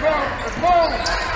Move, move.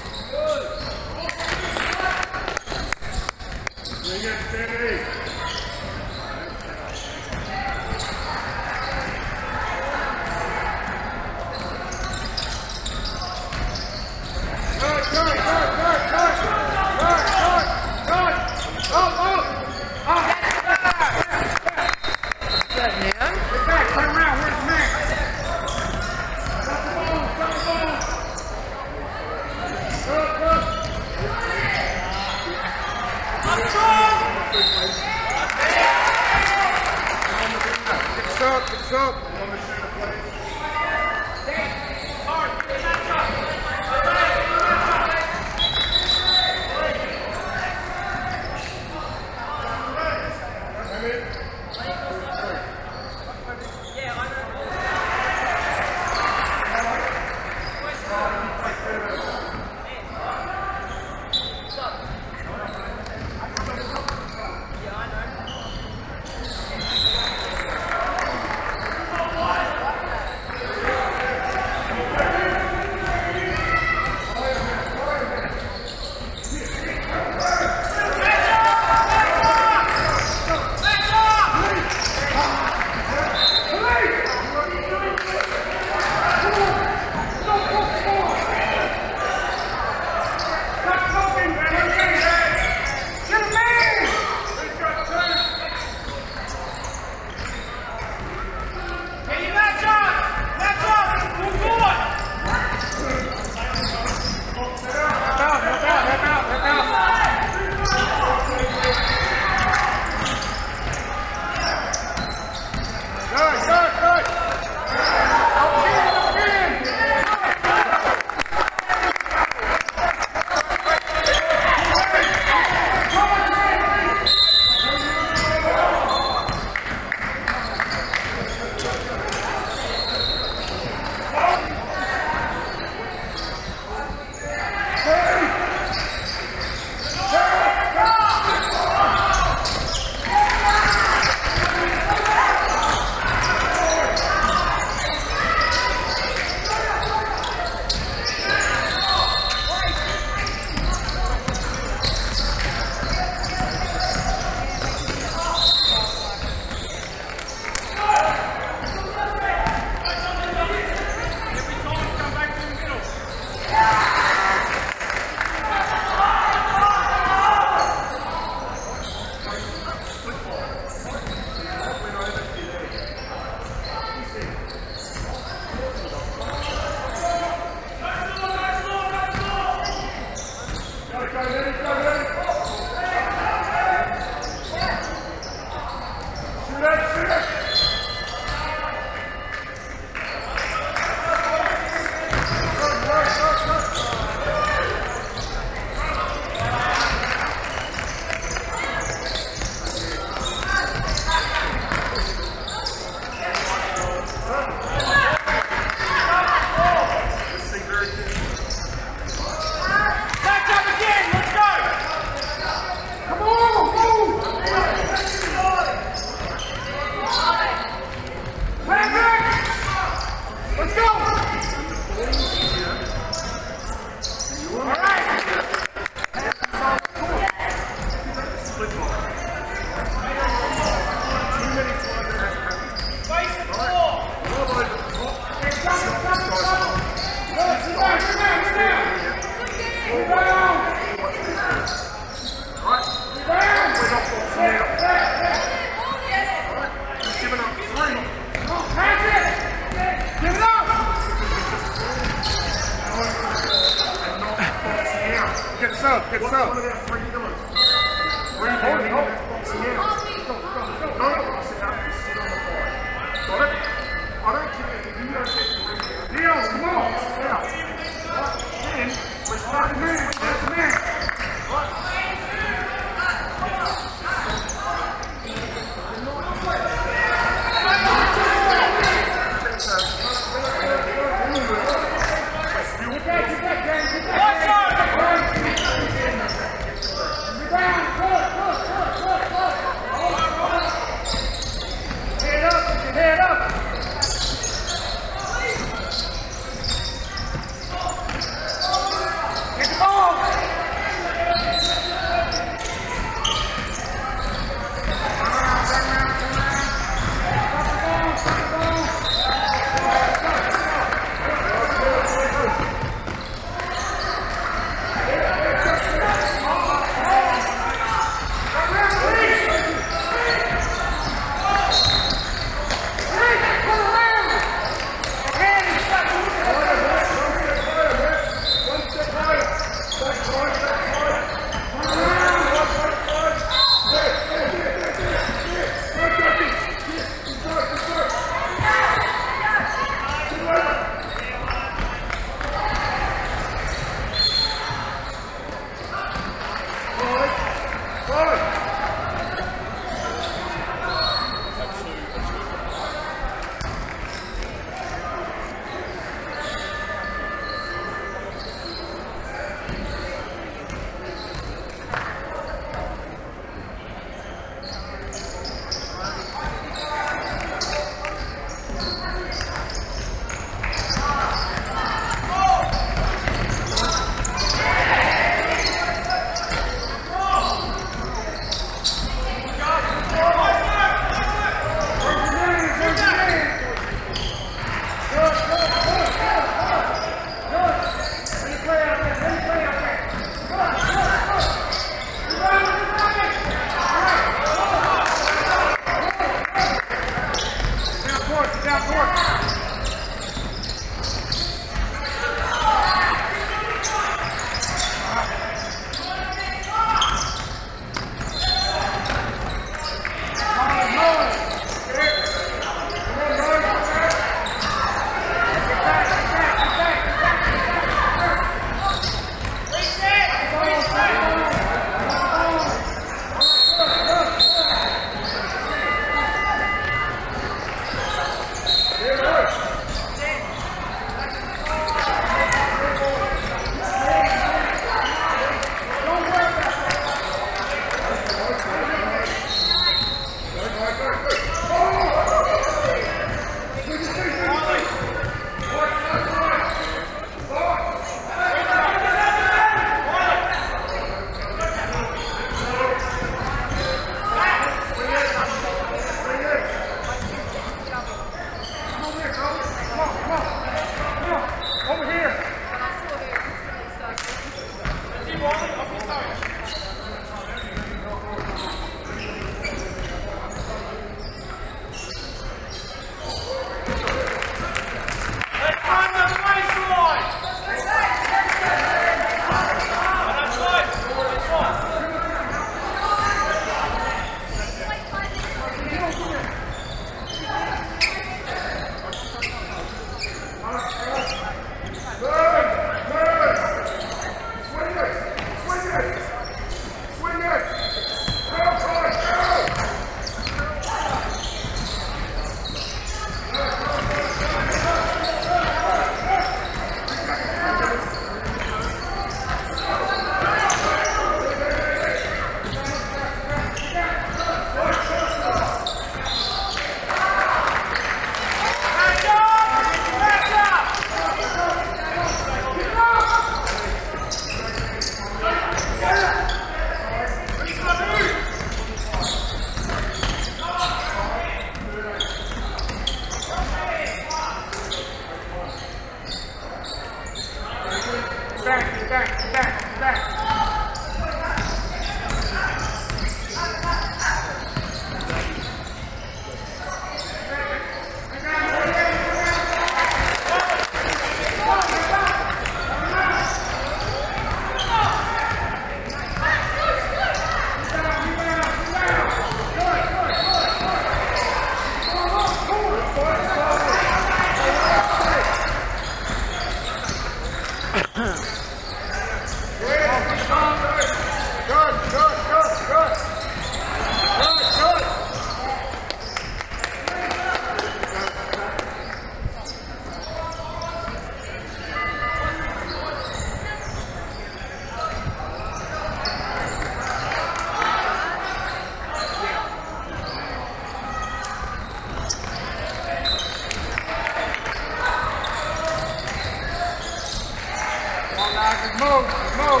ball.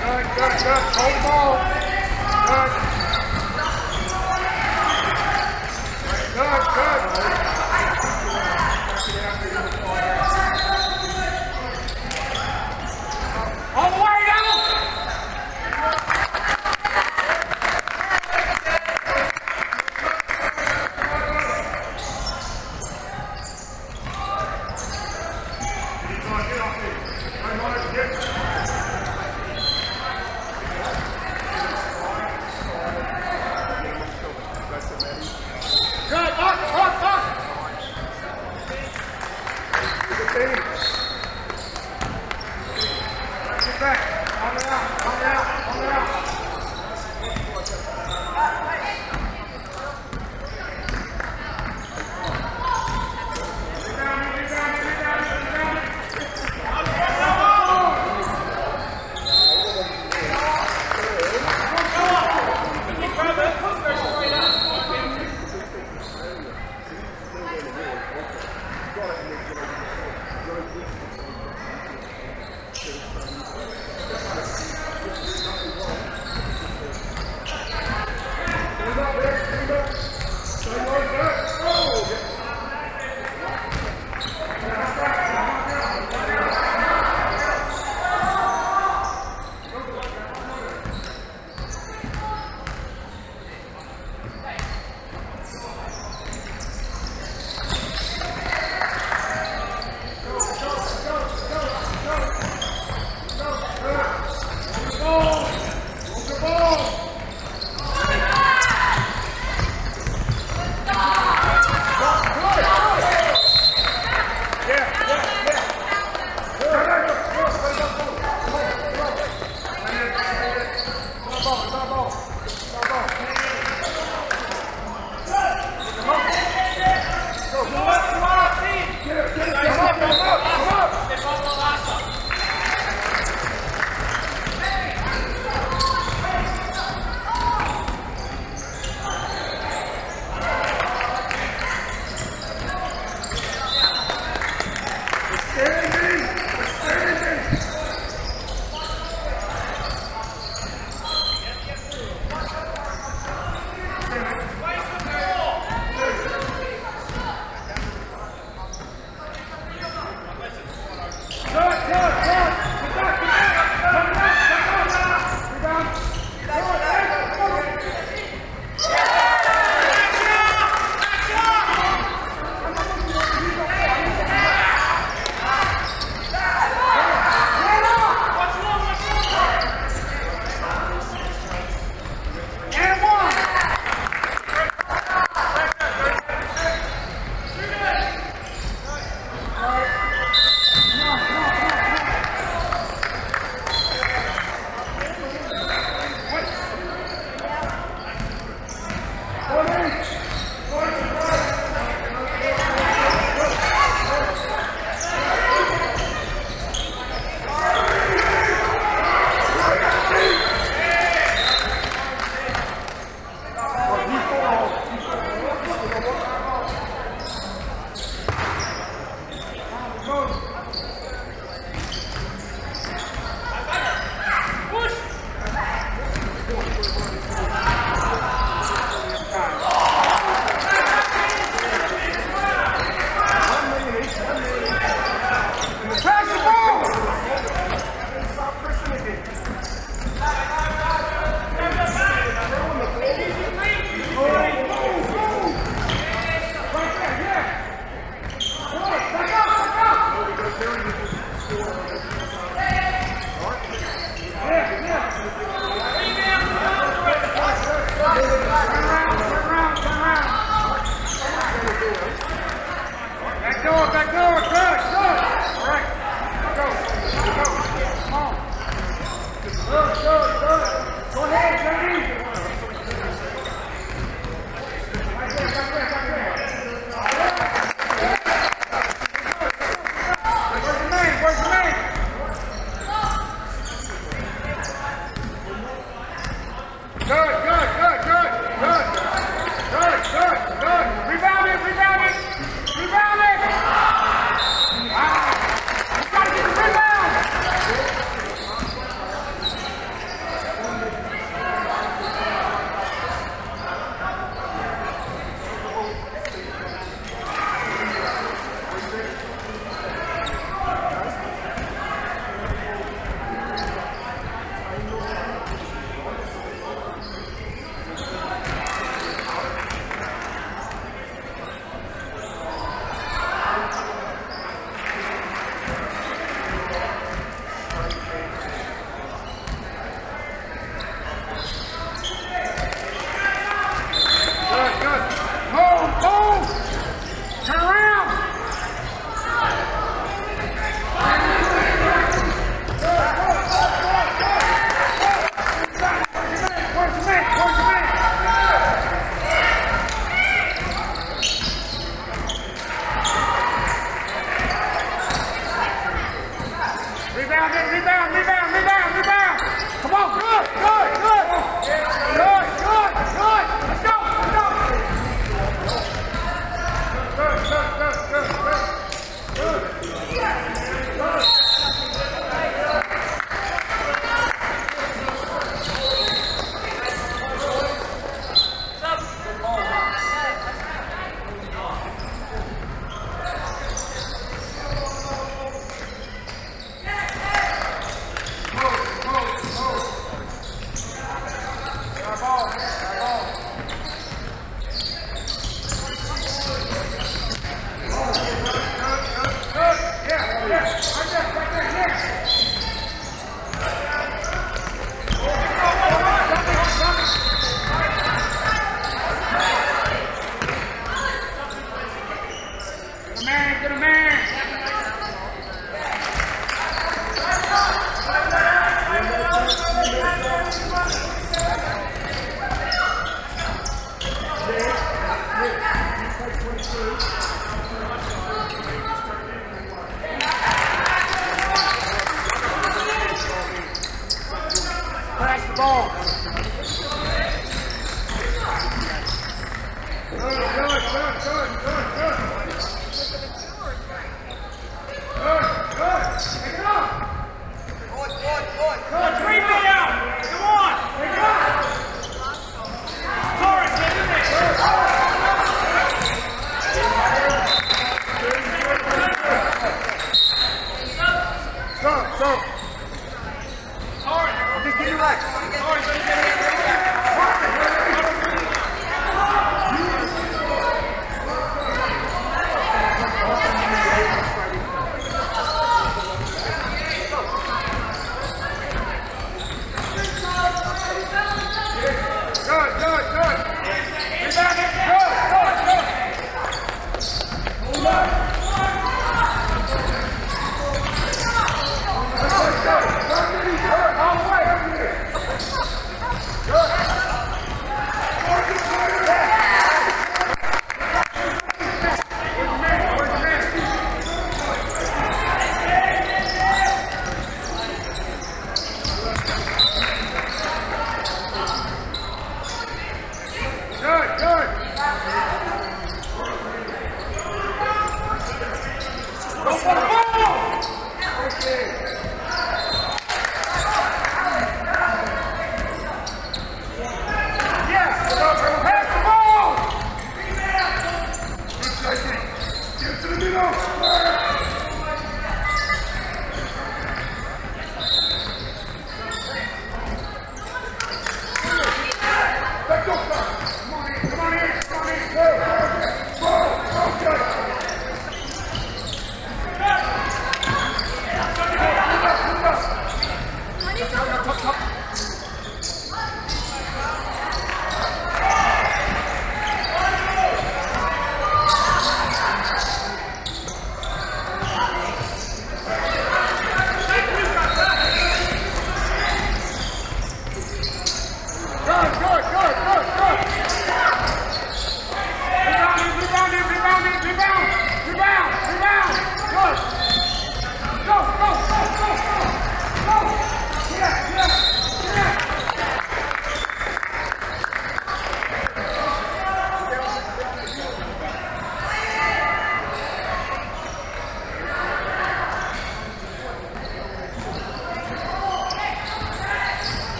Good, good, good. Hold the ball. Good.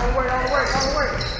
让位让位让位